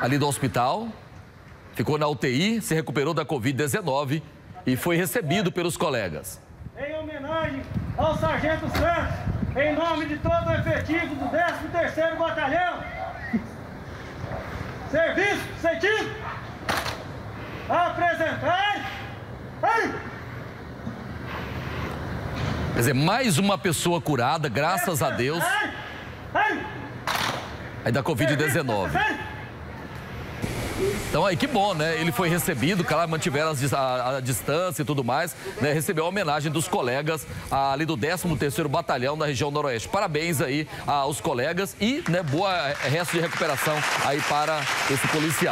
ali do hospital, ficou na UTI, se recuperou da Covid-19 e foi recebido pelos colegas. Em homenagem ao Sargento Santos, em nome de todo o efetivo do 13º Batalhão, serviço sentido, apresentar... Quer dizer, mais uma pessoa curada, graças a Deus, aí da Covid-19. Então aí, que bom, né? Ele foi recebido, claro, mantiveram a, a, distância e tudo mais, né? Recebeu a homenagem dos colegas ali do 13º Batalhão da região noroeste. Parabéns aí aos colegas e, né, boa resto de recuperação aí para esse policial.